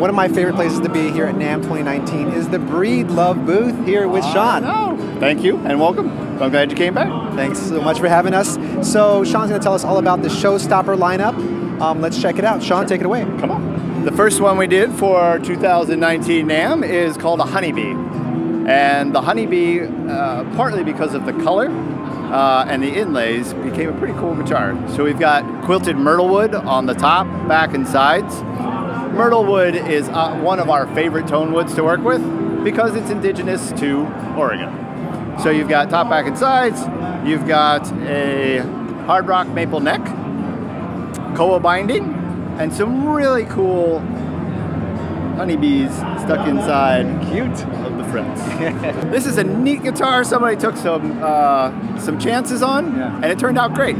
one of my favorite places to be here at NAMM 2019 is the Breedlove booth here with Sean. Oh, thank you and welcome. I'm glad you came back. Thanks so much for having us. So Sean's going to tell us all about the showstopper lineup. Um, let's check it out. Sean, take it away. Come on. The first one we did for 2019 NAMM is called a honeybee. And the honeybee, uh, partly because of the color uh, and the inlays, became a pretty cool guitar. So we've got quilted myrtle wood on the top, back, and sides. Myrtle wood is uh, one of our favorite tone woods to work with because it's indigenous to Oregon. So you've got top, back, and sides. You've got a hard rock maple neck, koa binding, and some really cool honeybees stuck inside Cute. of the frets. this is a neat guitar. Somebody took some uh, some chances on, Yeah. and it turned out great.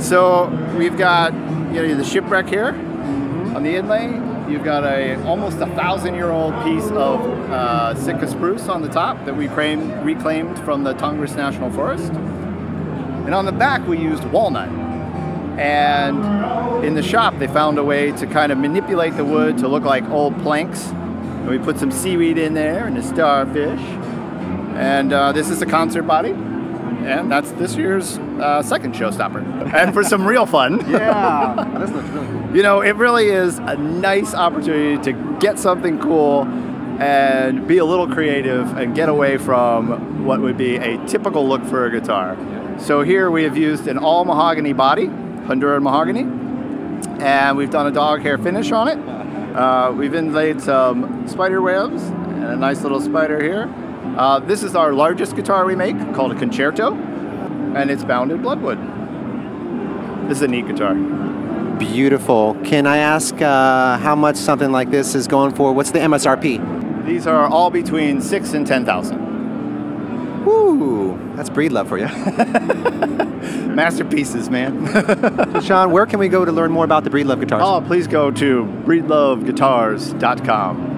So we've got you know the shipwreck here on the inlay. You've got a almost a thousand year old piece of uh, Sitka spruce on the top that we claim, reclaimed from the Tongass National Forest. And on the back we used walnut. And in the shop they found a way to kind of manipulate the wood to look like old planks. And we put some seaweed in there and a starfish. And uh, this is a concert body. And that's this year's uh, second showstopper. and for some real fun. Yeah. this looks really cool. You know, it really is a nice opportunity to get something cool and be a little creative and get away from what would be a typical look for a guitar. So here we have used an all mahogany body, Honduran mahogany, and we've done a dog hair finish on it. Uh, we've inlaid some spider webs and a nice little spider here. Uh, this is our largest guitar we make, called a concerto, and it's bound in bloodwood. This is a neat guitar. Beautiful. Can I ask uh, how much something like this is going for? What's the MSRP? These are all between six and ten thousand. Woo, that's Breedlove for you. Masterpieces, man. so Sean, where can we go to learn more about the Breedlove guitars? oh, please go to breedloveguitars.com.